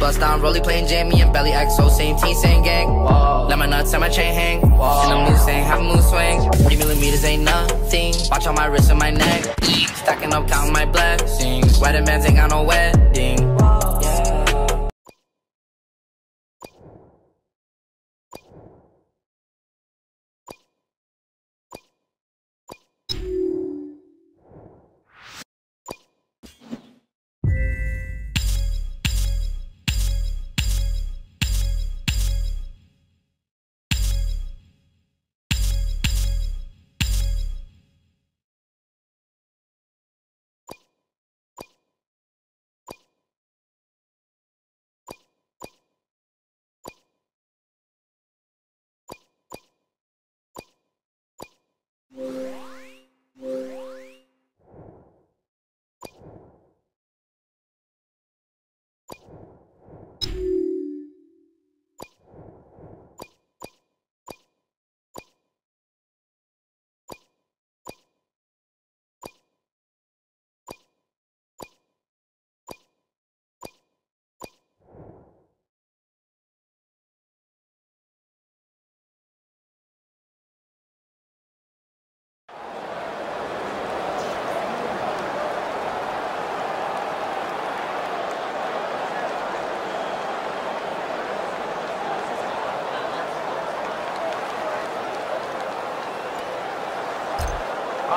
bust down, rolly playing Jamie and Belly XO, same team, same gang. Whoa. Let my nuts and my chain hang. Whoa. And the mood saying, have a mood swing. 40 millimeters ain't nothing. Watch on my wrist and my neck. Stacking up, counting my blessings. Wedding bands ain't got no wedding. you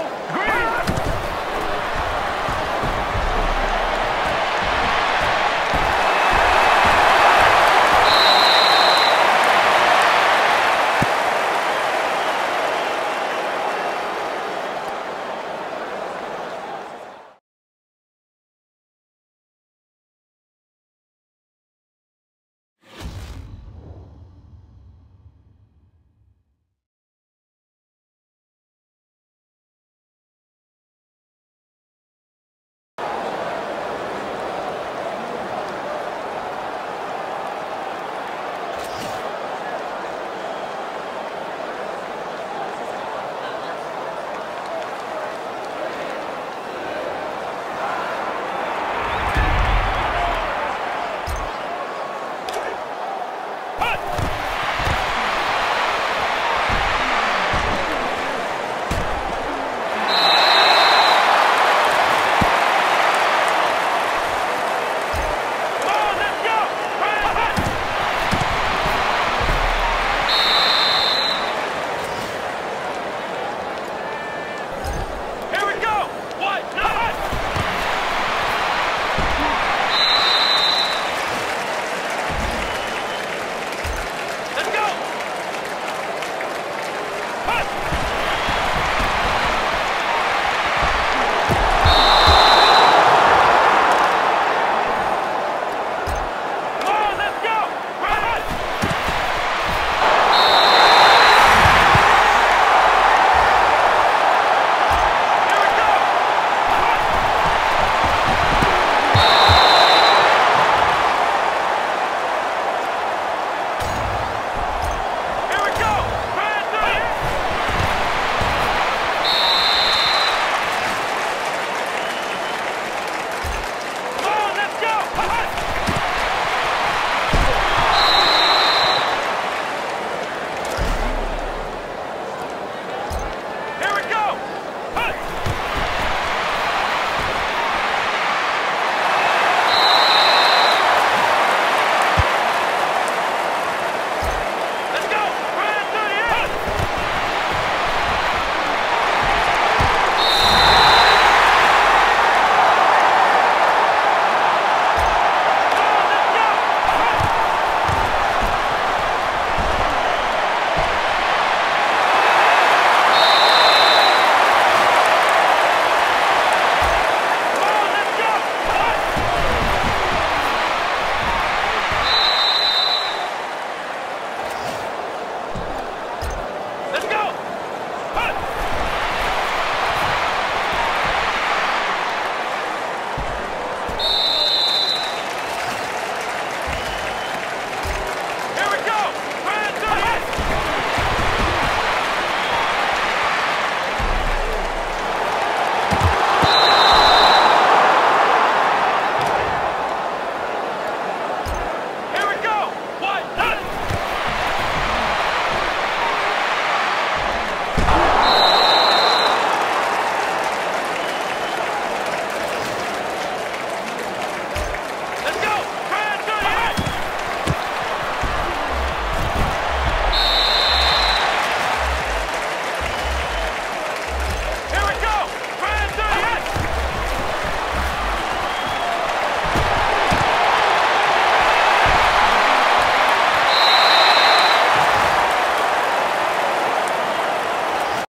Green!